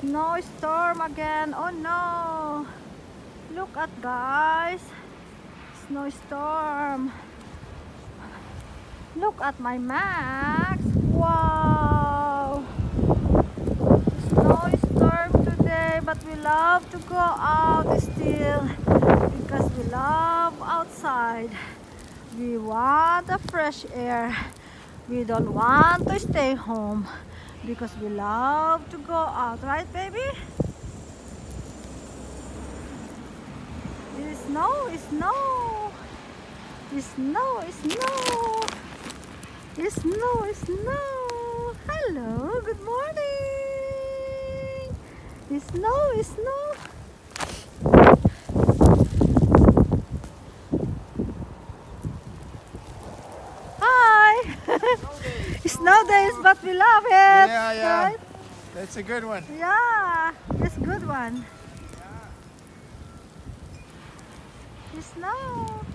Snowstorm again. Oh no. Look at guys. Snowstorm. Look at my max. Wow. Snowstorm today, but we love to go out still because we love outside. We want the fresh air. We don't want to stay home because we love to go out, right, baby? It's snow, it's snow. It's snow, it's snow. It's snow, it's snow. Hello, good morning. It's snow, it's snow. Hi. snow days, but we love it. Yeah, yeah. Right? That's a good one. Yeah, it's good one. It's snow.